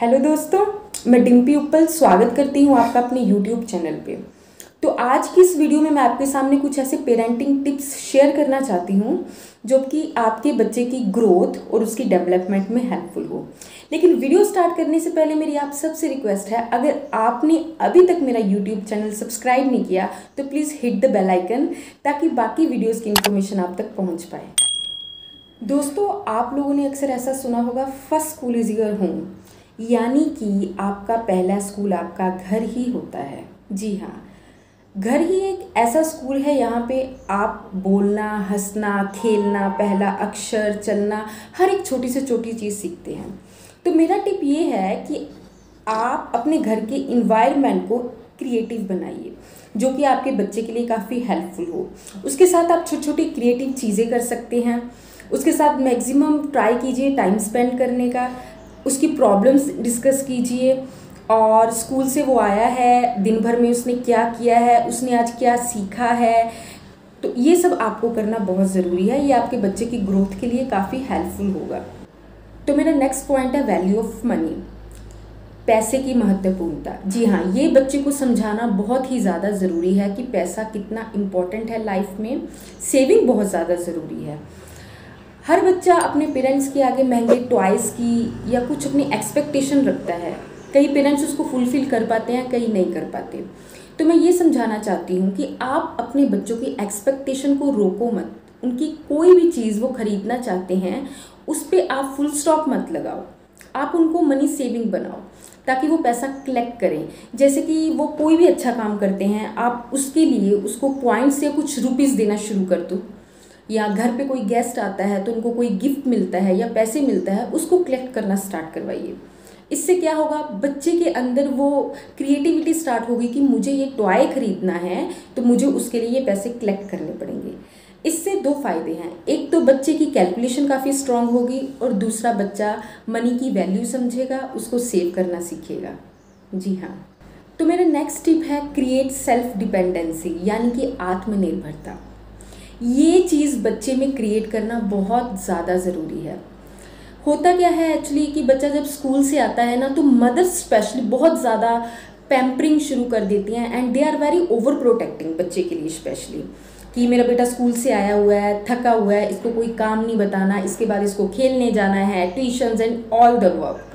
Hello दोस्तों, मैं डिम्पी उपल स्वागत करती हूँ आपका अपने यूट्यूब चैनल पे। तो आज की इस वीडियो में मैं आपके सामने कुछ ऐसे पेरेंटिंग टिप्स शेयर करना चाहती हूँ, जो कि आपके बच्चे की ग्रोथ और उसकी डेवलपमेंट में हेल्पफुल हो। लेकिन वीडियो स्टार्ट करने से पहले मेरी आप सबसे रिक्वेस्ट है, अगर आपने अभी तक मेरा यूट्यूब चैनल सब्सक्राइब नहीं किया तो please hit the bell icon ताकि बाकी वीडियोज़ की इन्फॉर्मेशन आप तक पहुँच पाए। दोस्तों, आप लोगों ने अक्सर ऐसा सुना होगा first school is your home यानी कि आपका पहला स्कूल आपका घर ही होता है। जी हाँ घर ही एक ऐसा स्कूल है यहाँ पे आप बोलना, हंसना, खेलना, पहला अक्षर, चलना, हर एक छोटी से छोटी चीज़ सीखते हैं। तो मेरा टिप ये है कि आप अपने घर के इन्वायरमेंट को क्रिएटिव बनाइए, जो कि आपके बच्चे के लिए काफ़ी हेल्पफुल हो। उसके साथ आप छोटी छोटी क्रिएटिव चीज़ें कर सकते हैं। उसके साथ मैक्सिमम ट्राई कीजिए टाइम स्पेंड करने का। उसकी प्रॉब्लम्स डिस्कस कीजिए। और स्कूल से वो आया है दिन भर में उसने क्या किया है, उसने आज क्या सीखा है। तो ये सब आपको करना बहुत ज़रूरी है। ये आपके बच्चे की ग्रोथ के लिए काफ़ी हेल्पफुल होगा। तो मेरा नेक्स्ट पॉइंट है वैल्यू ऑफ़ मनी पैसे की महत्वपूर्णता। जी हाँ ये बच्चे को समझाना बहुत ही ज़्यादा ज़रूरी है कि पैसा कितना इम्पोर्टेंट है लाइफ में। सेविंग बहुत ज़्यादा ज़रूरी है। हर बच्चा अपने पेरेंट्स के आगे महँगे टॉयज़ की या कुछ अपनी एक्सपेक्टेशन रखता है। कई पेरेंट्स उसको फुलफ़िल कर पाते हैं, कई नहीं कर पाते। तो मैं ये समझाना चाहती हूँ कि आप अपने बच्चों की एक्सपेक्टेशन को रोको मत। उनकी कोई भी चीज़ वो खरीदना चाहते हैं, उस पर आप फुल स्टॉप मत लगाओ। आप उनको मनी सेविंग बनाओ, ताकि वो पैसा कलेक्ट करें। जैसे कि वो कोई भी अच्छा काम करते हैं, आप उसके लिए उसको पॉइंट्स या कुछ रुपीज़ देना शुरू कर दो। या घर पे कोई गेस्ट आता है तो उनको कोई गिफ्ट मिलता है या पैसे मिलता है, उसको कलेक्ट करना स्टार्ट करवाइए। इससे क्या होगा, बच्चे के अंदर वो क्रिएटिविटी स्टार्ट होगी कि मुझे ये टॉय खरीदना है तो मुझे उसके लिए ये पैसे कलेक्ट करने पड़ेंगे। इससे दो फ़ायदे हैं। एक तो बच्चे की कैलकुलेशन काफ़ी स्ट्रांग होगी और दूसरा बच्चा मनी की वैल्यू समझेगा, उसको सेव करना सीखेगा। जी हाँ। तो मेरा नेक्स्ट टिप है क्रिएट सेल्फ डिपेंडेंसी यानी कि आत्मनिर्भरता। ये चीज़ बच्चे में क्रिएट करना बहुत ज़्यादा ज़रूरी है। होता क्या है एक्चुअली कि बच्चा जब स्कूल से आता है ना तो मदर स्पेशली बहुत ज़्यादा पैम्परिंग शुरू कर देती हैं and they are very over protecting बच्चे के लिए स्पेशली कि मेरा बेटा स्कूल से आया हुआ है, थका हुआ है, इसको कोई काम नहीं बताना, इसके बाद इसको खेलने जाना है tuitions and all the work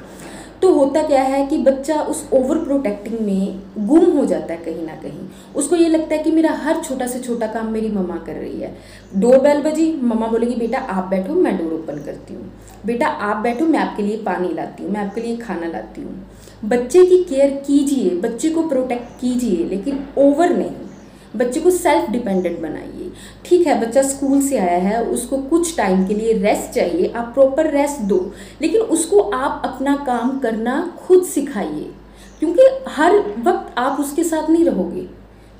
तो होता क्या है कि बच्चा उस ओवर प्रोटेक्टिंग में गुम हो जाता है कहीं ना कहीं। उसको ये लगता है कि मेरा हर छोटा से छोटा काम मेरी मम्मा कर रही है। डोर बेल बजी, मम्मा बोलेगी, बेटा, आप बैठो, मैं डोर ओपन करती हूँ। बेटा, आप बैठो, मैं आपके लिए पानी लाती हूँ, मैं आपके लिए खाना लाती हूँ। बच्चे की केयर कीजिए, बच्चे को प्रोटेक्ट कीजिए, लेकिन ओवर नहीं। बच्चे को सेल्फ डिपेंडेंट बनाइए। ठीक है, बच्चा स्कूल से आया है, उसको कुछ टाइम के लिए रेस्ट चाहिए, आप प्रॉपर रेस्ट दो, लेकिन उसको आप अपना काम करना खुद सिखाइए, क्योंकि हर वक्त आप उसके साथ नहीं रहोगे।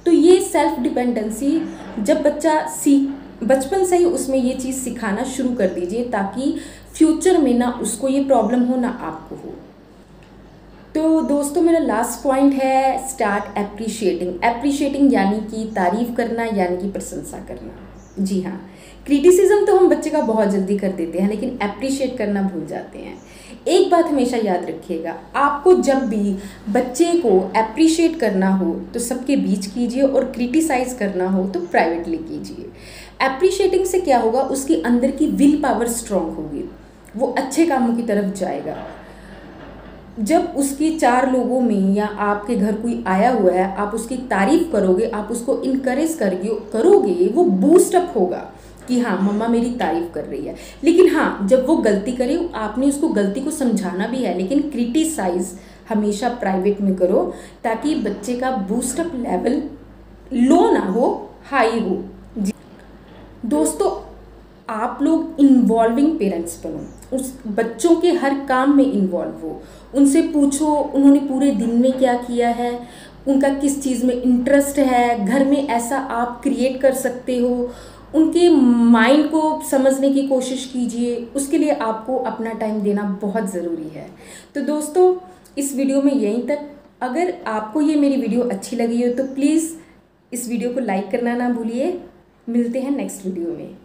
तो ये सेल्फ डिपेंडेंसी जब बच्चा सीख बचपन से ही उसमें ये चीज़ सिखाना शुरू कर दीजिए, ताकि फ्यूचर में ना उसको ये प्रॉब्लम हो, ना आपको हो। तो दोस्तों, मेरा लास्ट पॉइंट है स्टार्ट एप्रिशिएटिंग एप्रिशिएटिंग यानी कि तारीफ़ करना, यानी कि प्रशंसा करना। जी हाँ क्रिटिसिज्म तो हम बच्चे का बहुत जल्दी कर देते हैं, लेकिन अप्रिशिएट करना भूल जाते हैं। एक बात हमेशा याद रखिएगा, आपको जब भी बच्चे को अप्रिशिएट करना हो तो सबके बीच कीजिए और क्रिटिसाइज करना हो तो प्राइवेटली कीजिए। अप्रिशिएटिंग से क्या होगा? उसके अंदर की विल पावर स्ट्रांग होगी। वो अच्छे कामों की तरफ़ जाएगा। जब उसके चार लोगों में या आपके घर कोई आया हुआ है, आप उसकी तारीफ़ करोगे, आप उसको इनक्रेज करोगे करोगे, वो बूस्ट अप होगा कि हाँ मम्मा मेरी तारीफ़ कर रही है। लेकिन हाँ जब वो गलती करे, आपने उसको गलती को समझाना भी है, लेकिन क्रिटिसाइज हमेशा प्राइवेट में करो, ताकि बच्चे का बूस्टअप लेवल लो ना हो हाई हो। जी। दोस्तों आप लोग इन्वॉल्विंग पेरेंट्स बनो। उस बच्चों के हर काम में इन्वॉल्व हो। उनसे पूछो, उन्होंने पूरे दिन में क्या किया है? उनका किस चीज़ में इंटरेस्ट है? घर में ऐसा आप क्रिएट कर सकते हो। उनके माइंड को समझने की कोशिश कीजिए। उसके लिए आपको अपना टाइम देना बहुत ज़रूरी है। तो दोस्तों, इस वीडियो में यहीं तक। अगर आपको ये मेरी वीडियो अच्छी लगी हो तो प्लीज़ इस वीडियो को लाइक करना ना भूलिए। मिलते हैं नेक्स्ट वीडियो में।